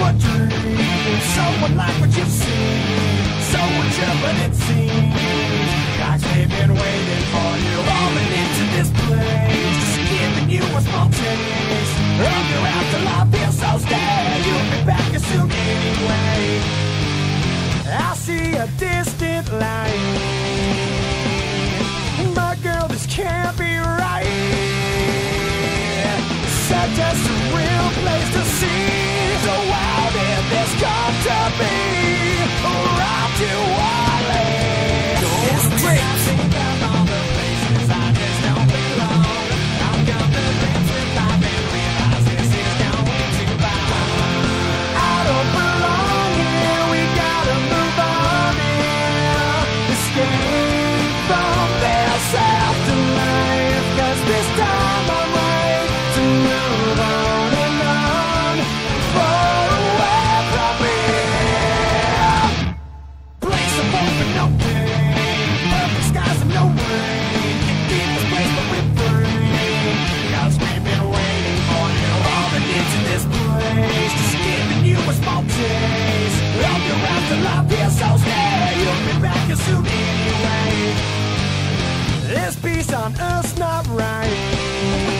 what dreams. Someone like what you've seen. So would it seems like they've been waiting for you. Falling into this place, just giving you a small taste. Of your afterlife feels so stale. You'll be back as soon anyway. I see a distant light. But girl, this can't be on not right.